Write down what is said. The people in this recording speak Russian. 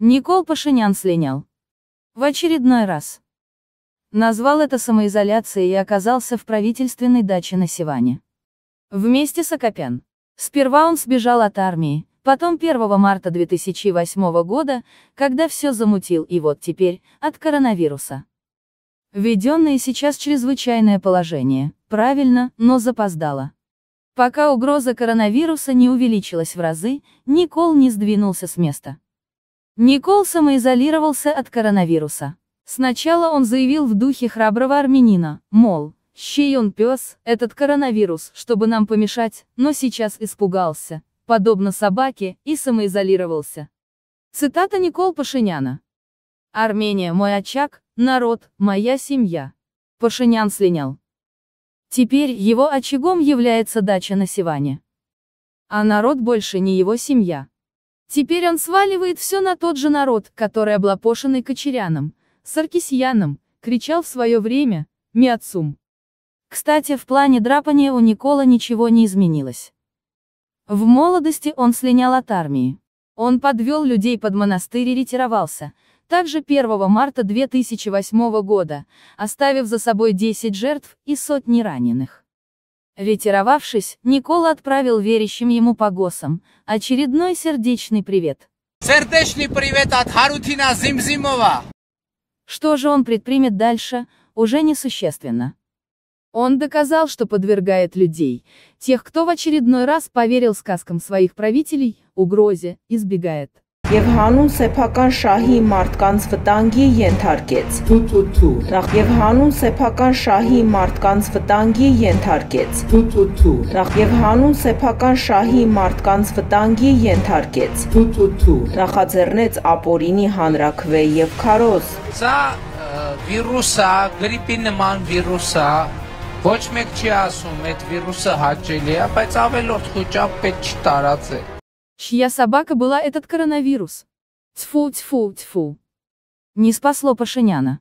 Никол Пашинян слинял. В очередной раз. Назвал это самоизоляцией и оказался в правительственной даче на Сиване. Вместе с Акопян. Сперва он сбежал от армии, потом 1 марта 2008 года, когда все замутил и вот теперь, от коронавируса. Введенное сейчас чрезвычайное положение, правильно, но запоздало. Пока угроза коронавируса не увеличилась в разы, Никол не сдвинулся с места. Никол самоизолировался от коронавируса. Сначала он заявил в духе храброго армянина, мол, щей он пес, этот коронавирус, чтобы нам помешать, но сейчас испугался, подобно собаке, и самоизолировался. Цитата Никол Пашиняна. «Армения мой очаг, народ, моя семья». Пашинян слинял. Теперь его очагом является дача на Сиване. А народ больше не его семья. Теперь он сваливает все на тот же народ, который облапошенный Кочеряном, Саркисьяном, кричал в свое время, Миацум. Кстати, в плане драпания у Никола ничего не изменилось. В молодости он слинял от армии. Он подвел людей под монастырь и ретировался, также 1 марта 2008 года, оставив за собой 10 жертв и сотни раненых. Ретировавшись, Никола отправил верящим ему по госам очередной сердечный привет. Сердечный привет от Харутина Зимзимова! Что же он предпримет дальше, уже несущественно. Он доказал, что подвергает людей, тех, кто в очередной раз поверил сказкам своих правителей, угрозе, избегает. Եւ հանուն սեփական շահի մարդկանց վտանգի ենթարկեց։ Նախ եւ հանուն սեփական շահի մարդկանց վտանգի ենթարկեց։ Նախ եւ հանուն սեփական շահի մարդկանց վտանգի ենթարկեց։ Նախաձեռնեց ապորինի հանրակրվե եւ քարոզ։ Սա վիրուս է, գրիպի նման վիրուս է։ Ոչ մեկ չի ասում, այդ վիրուսը հաճելի է, բայց ավելորդ խոճապ պետք չտարածել։ Чья собака была этот коронавирус? Тьфу, тьфу, тьфу. Не спасло Пашиняна.